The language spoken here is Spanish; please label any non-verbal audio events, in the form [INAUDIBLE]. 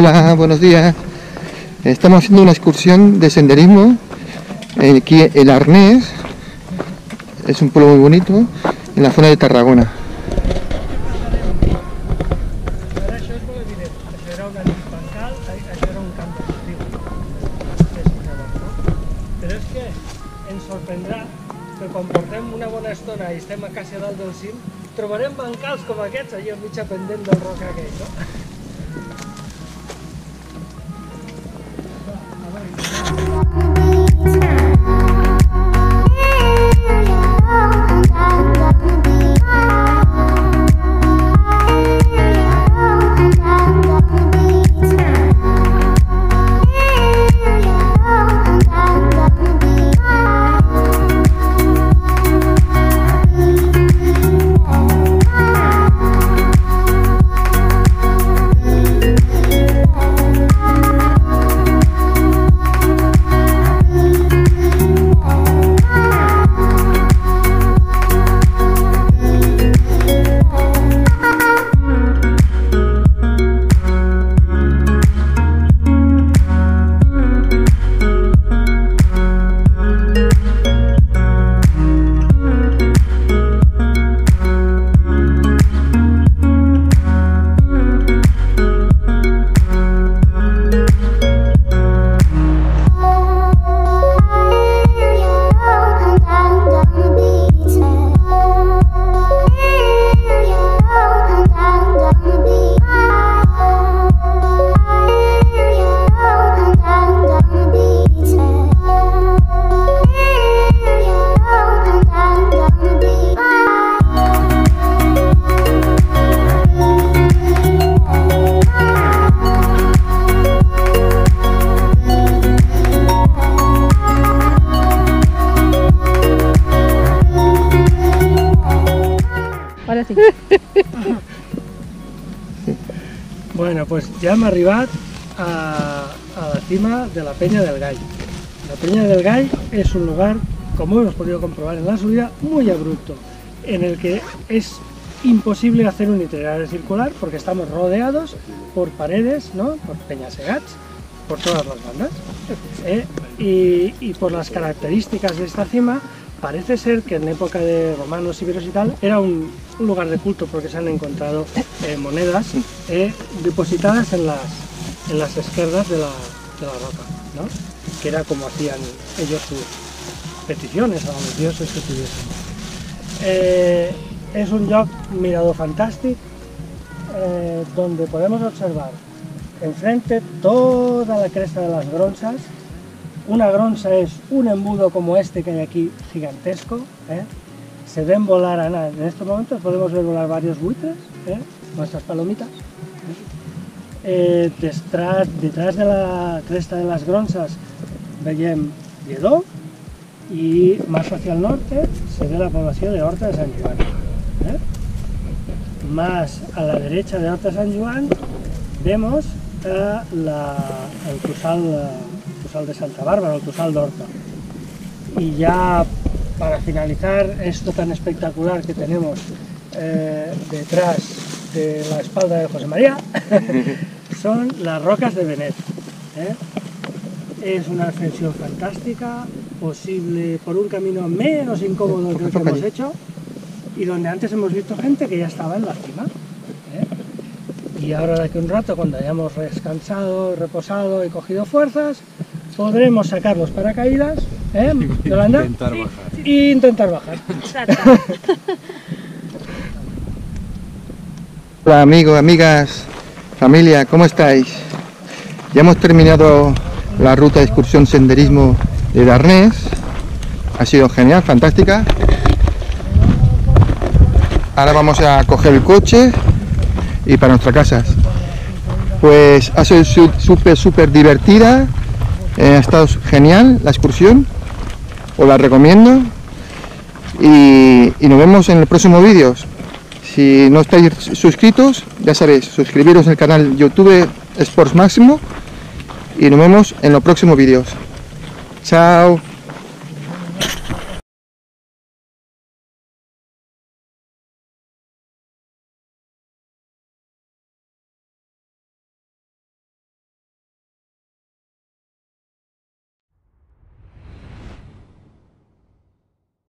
Hola, buenos días. Estamos haciendo una excursión de senderismo aquí el Arnés. Es un pueblo muy bonito en la zona de Tarragona. Que quan portem una bona estona i estem a quasi a dalt del cim, trobarem bancals com aquests allà al pendent del roc aquell, no? Thank you. Bueno, pues ya hem arribat a, a la cima de la Peña del Gall. La Peña del Gall es un lugar, como hemos podido comprobar en la subida, muy abrupto, en el que es imposible hacer un itinerario circular porque estamos rodeados por paredes, ¿no? por peñasegats, por todas las bandas. ¿eh? Y por las características de esta cima, parece ser que en época de romanos, iberos y tal, era un, lugar de culto porque se han encontrado eh, monedas eh, depositadas en las, en las esquerdas de la, de la roca, ¿no? que era como hacían ellos sus peticiones a los dioses que tuviesen. Eh, és un lloc mirador fantàstic eh, donde podemos observar enfrente toda la cresta de las gronzas. Una gronza es un embudo como este que hay aquí, gigantesco. ¿eh? Se ven volar, Ana, en estos momentos podemos ver volar varios buitres, ¿eh? nuestras palomitas. Eh, detrás, detrás de la cresta de las gronzas veiem Lledó y más hacia el norte se ve la población de Horta de San Juan. Más a la derecha de Horta de San Juan vemos eh, la- el, Tossal, de Santa Bárbara, el Tossal d'Horta. Y ya para finalizar esto tan espectacular que tenemos eh, detrás de la espalda de José María, [LAUGHS] son las rocas de Benet. ¿eh? Es una ascensión fantástica, posible por un camino menos incómodo que el que hemos hecho y donde antes hemos visto gente que ya estaba en la cima. ¿eh? Y ahora de aquí un rato, cuando hayamos descansado, reposado y cogido fuerzas, podremos sacar los paracaídas, ¿eh, [LAUGHS] Yolanda? Intentar bajar. Y intentar bajar. [LAUGHS] Hola amigos, amigas, familia, ¿cómo estáis? Ya hemos terminado la ruta de excursión senderismo de Darnés. Ha sido genial, fantástica. Ahora vamos a coger el coche y para nuestras casas. Pues ha sido súper, súper divertida. Eh, ha estado genial la excursión. Os la recomiendo. Y, nos vemos en el próximo vídeo. Si no estáis suscritos, ya sabéis, suscribiros al canal YouTube Sports Máximo y nos vemos en los próximos vídeos. Chao.